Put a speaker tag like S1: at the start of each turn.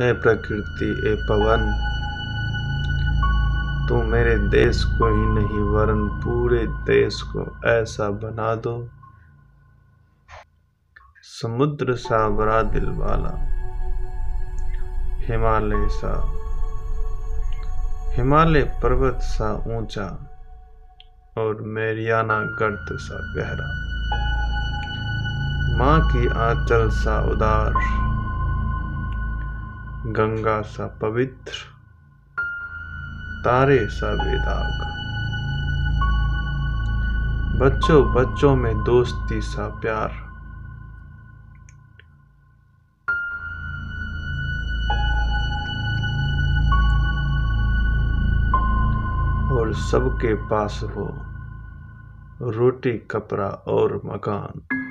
S1: हे प्रकृति ए पवन। तू मेरे देश को ही नहीं, वरन पूरे देश को ऐसा बना दो। समुद्र सा बड़ा दिल वाला, हिमालय सा। हिमालय पर्वत सा ऊँचा, और मेरियाना गर्त सा गहरा। माँ की आंचल सा उदार। गंगा सा पवित्र, तारे सा बेदाग बच्चों बच्चों में दोस्ती सा प्यार। और सबके पास हो रोटी, कपड़ा और मकान।